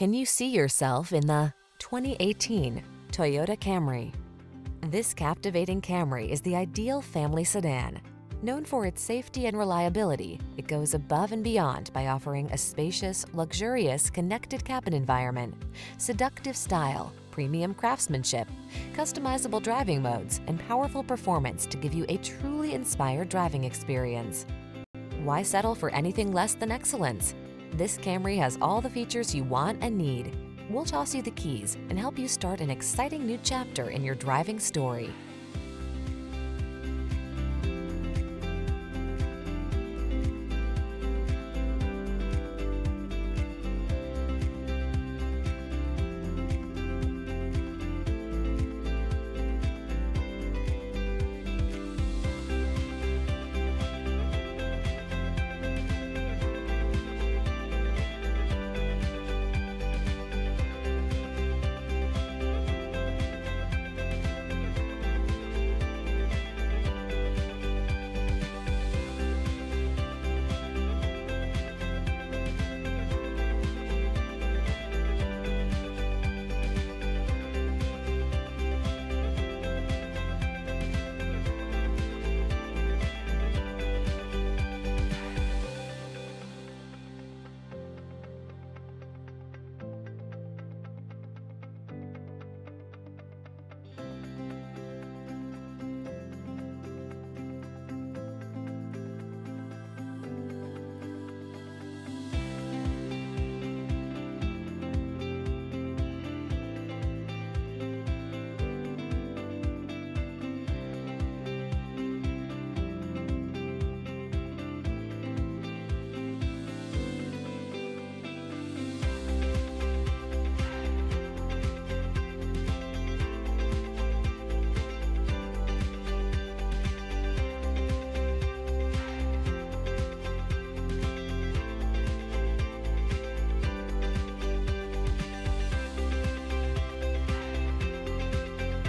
Can you see yourself in the 2018 Toyota Camry? This captivating Camry is the ideal family sedan. Known for its safety and reliability, it goes above and beyond by offering a spacious, luxurious, connected cabin environment, seductive style, premium craftsmanship, customizable driving modes, and powerful performance to give you a truly inspired driving experience. Why settle for anything less than excellence? This Camry has all the features you want and need. We'll toss you the keys and help you start an exciting new chapter in your driving story.